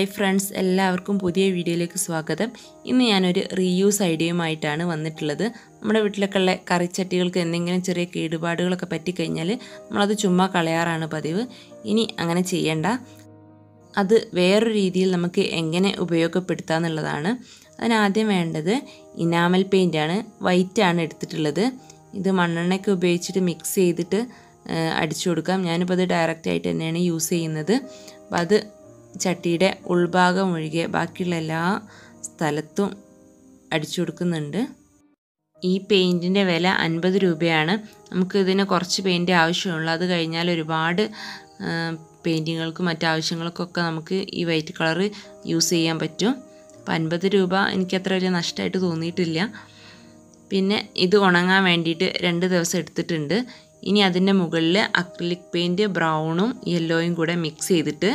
Hi friends എല്ലാവർക്കും പുതിയ വീഡിയോയിലേക്ക് സ്വാഗതം. ഇന്ന് ഞാനൊരു റീയൂസ് ഐഡിയയുമായിട്ടാണ് വന്നിട്ടുള്ളത്. നമ്മുടെ വീട്ടിലൊക്കെ ഉള്ള കറിച്ചട്ടികൾക്ക് എന്തെങ്കിലും ചെറിയ കേടുപാടുകളൊക്കെ പറ്റിക്കഴിഞ്ഞാൽ നമ്മളത് ചുമ്മാ കളയാറാണ് പതിവ്. ഇനി അങ്ങനെ ചെയ്യണ്ട. അത് വേറൊരു രീതിയിൽ നമുക്ക് എങ്ങനെ ഉപയോഗപ്പെടുത്താമെന്നുള്ളതാണ് അതിനാദ്യം വേണ്ടത് ഇനാമൽ പെയിന്റാണ് വൈറ്റാണ് എടുത്തിട്ടുള്ളത്. ഇത് മണ്ണെണ്ണയൊക്കെ ഉപയോഗിച്ചിട്ട് മിക്സ് ചെയ്തിട്ട് അടിച്ചു കൊടുക്കാം. ഞാനിപ്പോൾ അത് ഡയറക്റ്റായിട്ട് തന്നെയാണ് യൂസ് ചെയ്യുന്നത്. അപ്പോൾ അത് ചട്ടിയുടെ ഉൾഭാഗം ഒഴികെ ബാക്കിയുള്ള എല്ലാ സ്ഥലത്തും അടിച്ചു കൊടുക്കുന്നുണ്ട്. ഈ പെയിന്റിന്റെ വില അൻപത് രൂപയാണ്. നമുക്ക് ഇതിന് കുറച്ച് പെയിന്റ് ആവശ്യമുള്ളൂ. അത് കഴിഞ്ഞാൽ ഒരുപാട് പെയിന്റിങ്ങൾക്കും മറ്റാവശ്യങ്ങൾക്കൊക്കെ നമുക്ക് ഈ വൈറ്റ് കളർ യൂസ് ചെയ്യാൻ പറ്റും. അപ്പോൾ അൻപത് രൂപ എനിക്ക് അത്ര വലിയ നഷ്ടമായിട്ട് തോന്നിയിട്ടില്ല. പിന്നെ ഇത് ഉണങ്ങാൻ വേണ്ടിയിട്ട് രണ്ട് ദിവസം എടുത്തിട്ടുണ്ട്. ഇനി അതിന്റെ മുകളിൽ അക്രിലിക് പെയിന്റ് ബ്രൗണും യെല്ലോയും കൂടെ മിക്സ് ചെയ്തിട്ട്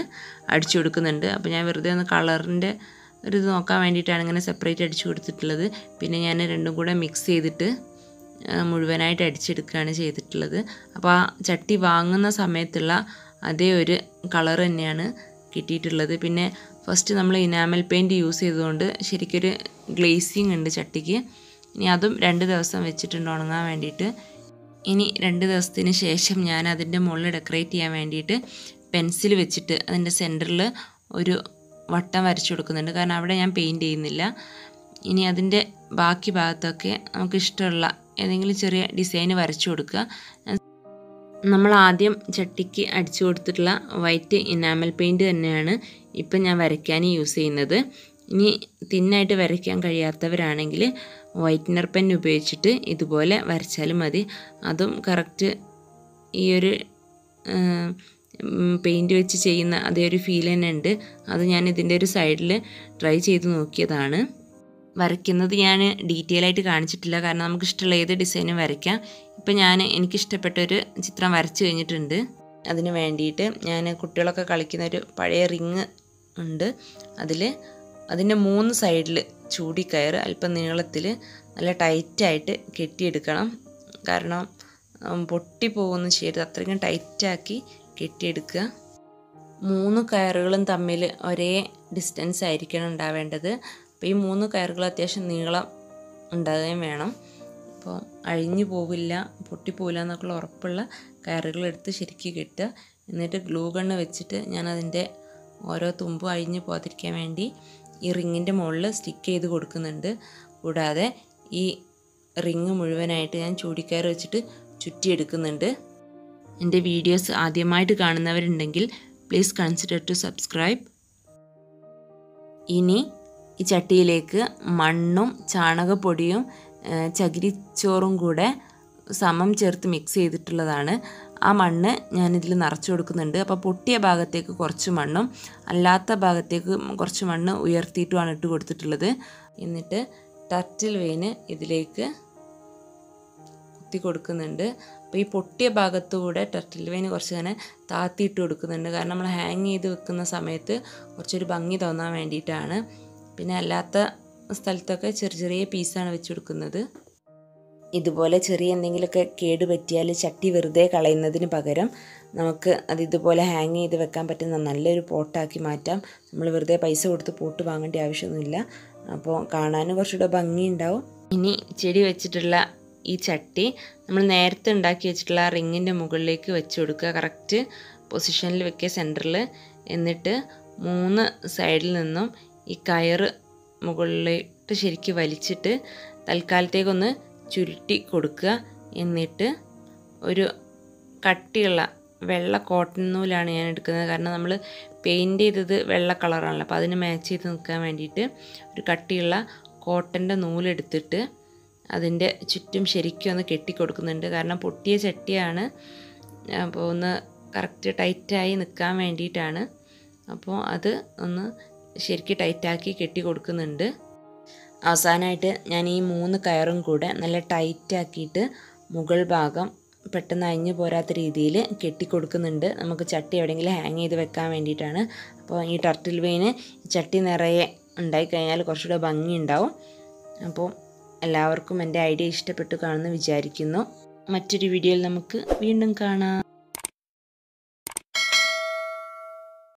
അടിച്ചു കൊടുക്കുന്നുണ്ട്. അപ്പോൾ ഞാൻ വെറുതെ ഒന്ന് കളറിന്റെ ഒരു ഇത് നോക്കാൻ വേണ്ടിയിട്ടാണ് ഇങ്ങനെ സെപ്പറേറ്റ് അടിച്ചു കൊടുത്തിട്ടുള്ളത്. പിന്നെ ഞാൻ രണ്ടും കൂടെ മിക്സ് ചെയ്തിട്ട് മുഴുവനായിട്ട് അടിച്ചെടുക്കുകയാണ് ചെയ്തിട്ടുള്ളത്. അപ്പോൾ ആ ചട്ടി വാങ്ങുന്ന സമയത്തുള്ള അതേ ഒരു കളർ തന്നെയാണ് കിട്ടിയിട്ടുള്ളത്. പിന്നെ ഫസ്റ്റ് നമ്മൾ ഇനാമൽ പെയിന്റ് യൂസ് ചെയ്തുകൊണ്ട് ശരിക്കൊരു ഗ്ലേസിങ് ഉണ്ട് ചട്ടിക്ക്. ഇനി അതും രണ്ട് ദിവസം വെച്ചിട്ടുണ്ട് ഉണങ്ങാൻ വേണ്ടിയിട്ട്. ഇനി രണ്ട് ദിവസത്തിന് ശേഷം ഞാൻ അതിന്റെ മുകളിൽ ഡെക്കറേറ്റ് ചെയ്യാൻ വേണ്ടിയിട്ട് പെൻസിൽ വെച്ചിട്ട് അതിന്റെ സെന്ററിൽ ഒരു വട്ടം വരച്ചു കൊടുക്കുന്നുണ്ട്. കാരണം അവിടെ ഞാൻ പെയിന്റ് ചെയ്യുന്നില്ല. ഇനി അതിന്റെ ബാക്കി ഭാഗത്തൊക്കെ നമുക്ക് ഇഷ്ടമുള്ള ഏതെങ്കിലും ചെറിയ ഡിസൈന് വരച്ചു കൊടുക്കുക. നമ്മൾ ആദ്യം ചട്ടിക്ക് അടിച്ചു കൊടുത്തിട്ടുള്ള വൈറ്റ് ഇനാമൽ പെയിന്റ് തന്നെയാണ് ഇപ്പം ഞാൻ വരയ്ക്കാൻ യൂസ് ചെയ്യുന്നത്. ഇനി തിന്നായിട്ട് വരയ്ക്കാൻ കഴിയാത്തവരാണെങ്കിൽ വൈറ്റ്നർ പെൻ ഉപയോഗിച്ചിട്ട് ഇതുപോലെ വരച്ചാലും മതി. അതും കറക്റ്റ് ഈ ഒരു പെയിന്റ് വെച്ച് ചെയ്യുന്ന അതേ ഒരു ഫീൽ തന്നെ ഉണ്ട്. അത് ഞാൻ ഇതിന്റെ ഒരു സൈഡിൽ ട്രൈ ചെയ്ത് നോക്കിയതാണ്. വരയ്ക്കുന്നത് ഞാൻ ഡീറ്റെയിൽ ആയിട്ട് കാണിച്ചിട്ടില്ല. കാരണം നമുക്ക് ഇഷ്ടമുള്ള ഏത് ഡിസൈനും വരയ്ക്കാം. ഇപ്പം ഞാൻ എനിക്കിഷ്ടപ്പെട്ടൊരു ചിത്രം വരച്ചു കഴിഞ്ഞിട്ടുണ്ട്. അതിന് വേണ്ടിയിട്ട് ഞാൻ കുട്ടികളൊക്കെ കളിക്കുന്ന ഒരു പഴയ റിങ് ഉണ്ട്. അതിൽ അതിന്റെ മൂന്ന് സൈഡിൽ ചൂടി ചൂടിക്കയർ അല്പം നീളത്തിൽ നല്ല ടൈറ്റായിട്ട് കെട്ടിയെടുക്കണം. കാരണം പൊട്ടിപ്പോകുന്നു ചെയ്യരുത് അത്രയ്ക്കും ടൈറ്റാക്കി കെട്ടിയെടുക്കുക. മൂന്ന് കയറുകളും തമ്മിൽ ഒരേ ഡിസ്റ്റൻസ് ആയിരിക്കണം ഉണ്ടാവേണ്ടത്. അപ്പോൾ ഈ മൂന്ന് കയറുകൾ അത്യാവശ്യം നീളം ഉണ്ടാകുകയും വേണം. അപ്പോൾ അഴിഞ്ഞു പോകില്ല പൊട്ടിപ്പോകില്ല എന്നൊക്കെയുള്ള ഉറപ്പുള്ള കയറുകൾ എടുത്ത് ശരിക്കും കെട്ടുക. എന്നിട്ട് ഗ്ലൂ ഗണ്ണ് വെച്ചിട്ട് ഞാൻ അതിന്റെ ഓരോ തുമ്പും അഴിഞ്ഞു പോകാതിരിക്കാൻ വേണ്ടി ഈ റിങ്ങിന്റെ മുകളിൽ സ്റ്റിക്ക് ചെയ്ത് കൊടുക്കുന്നുണ്ട്. കൂടാതെ ഈ റിങ് മുഴുവനായിട്ട് ഞാൻ ചൂടിക്കയർ വെച്ചിട്ട് ചുറ്റിയെടുക്കുന്നുണ്ട്. എന്റെ വീഡിയോസ് ആദ്യമായിട്ട് കാണുന്നവരുണ്ടെങ്കിൽ പ്ലീസ് കൺസിഡർ ടു സബ്സ്ക്രൈബ്. ഇനി ഈ ചട്ടിയിലേക്ക് മണ്ണും ചാണകപ്പൊടിയും ചകിരിച്ചോറും കൂടെ സമം ചേർത്ത് മിക്സ് ചെയ്തിട്ടുള്ളതാണ്. ആ മണ്ണ് ഞാനിതിൽ നിറച്ചു കൊടുക്കുന്നുണ്ട്. അപ്പോൾ പൊട്ടിയ ഭാഗത്തേക്ക് കുറച്ച് മണ്ണും അല്ലാത്ത ഭാഗത്തേക്ക് കുറച്ച് മണ്ണ് ഉയർത്തിയിട്ടുമാണ് ഇട്ട് കൊടുത്തിട്ടുള്ളത്. എന്നിട്ട് ടർട്ടിൽ വെയിന് ഇതിലേക്ക് കുത്തി കൊടുക്കുന്നുണ്ട്. അപ്പോൾ ഈ പൊട്ടിയ ഭാഗത്തുകൂടെ ടർട്ടിൽ വെയിന് കുറച്ച് ഇങ്ങനെ താത്തിയിട്ട് കൊടുക്കുന്നുണ്ട്. കാരണം നമ്മൾ ഹാങ് ചെയ്ത് വെക്കുന്ന സമയത്ത് കുറച്ചൊരു ഭംഗി തോന്നാൻ വേണ്ടിയിട്ടാണ്. പിന്നെ അല്ലാത്ത സ്ഥലത്തൊക്കെ ചെറിയ ചെറിയ പീസാണ് വെച്ച് കൊടുക്കുന്നത്. ഇതുപോലെ ചെറിയ എന്തെങ്കിലുമൊക്കെ കേട് പറ്റിയാൽ ചട്ടി വെറുതെ കളയുന്നതിന് പകരം നമുക്ക് അത് ഇതുപോലെ ഹാങ് ചെയ്ത് വെക്കാൻ പറ്റുന്ന നല്ലൊരു പോട്ടാക്കി മാറ്റാം. നമ്മൾ വെറുതെ പൈസ കൊടുത്ത് പോട്ട് വാങ്ങേണ്ട ആവശ്യമൊന്നുമില്ല. അപ്പോൾ കാണാനും കുറച്ചുകൂടെ ഭംഗിയുണ്ടാവും. ഇനി ചെടി വെച്ചിട്ടുള്ള ഈ ചട്ടി നമ്മൾ നേരത്തെ ഉണ്ടാക്കി വെച്ചിട്ടുള്ള ആ റിങ്ങിന്റെ മുകളിലേക്ക് വെച്ച് കൊടുക്കുക. കറക്റ്റ് പൊസിഷനിൽ വെക്കുക സെന്ററിൽ എന്നിട്ട് മൂന്ന് സൈഡിൽ നിന്നും ഈ കയറ് മുകളിലിട്ട് ശരിക്കും വലിച്ചിട്ട് തൽക്കാലത്തേക്കൊന്ന് ചുരുട്ടി കൊടുക്കുക. എന്നിട്ട് ഒരു കട്ടിയുള്ള വെള്ള കോട്ടൺ നൂലാണ് ഞാൻ എടുക്കുന്നത്. കാരണം നമ്മൾ പെയിന്റ് ചെയ്തത് വെള്ള കളറാണല്ലോ. അപ്പോൾ അതിന് മാച്ച് ചെയ്ത് നിൽക്കാൻ വേണ്ടിയിട്ട് ഒരു കട്ടിയുള്ള കോട്ടന്റെ നൂലെടുത്തിട്ട് അതിന്റെ ചുറ്റും ശരിക്കും ഒന്ന് കെട്ടിക്കൊടുക്കുന്നുണ്ട് കാരണം പൊട്ടിയ ചട്ടിയാണ്. അപ്പോൾ ഒന്ന് കറക്റ്റ് ടൈറ്റായി നിൽക്കാൻ വേണ്ടിയിട്ടാണ്. അപ്പോൾ അത് ഒന്ന് ശരിക്കും ടൈറ്റാക്കി കെട്ടി കൊടുക്കുന്നുണ്ട്. അവസാനമായിട്ട് ഞാൻ ഈ മൂന്ന് കയറും കൂടെ നല്ല ടൈറ്റാക്കിയിട്ട് മുകൾ ഭാഗം പെട്ടെന്ന് അഴിഞ്ഞു പോരാത്ത രീതിയിൽ കെട്ടിക്കൊടുക്കുന്നുണ്ട്. നമുക്ക് ചട്ടി എവിടെയെങ്കിലും ഹാങ് ചെയ്ത് വെക്കാൻ വേണ്ടിയിട്ടാണ്. അപ്പോൾ ഈ ടർട്ടിൽ വെയിന് ചട്ടി നിറയെ ഉണ്ടായിക്കഴിഞ്ഞാൽ കുറച്ചുകൂടെ ഭംഗി ഉണ്ടാവും അപ്പോൾ എല്ലാവർക്കും എന്റെ ഐഡിയ ഇഷ്ടപ്പെട്ടു കാണുമെന്ന് വിചാരിക്കുന്നു. മറ്റൊരു വീഡിയോയിൽ നമുക്ക് വീണ്ടും കാണാം.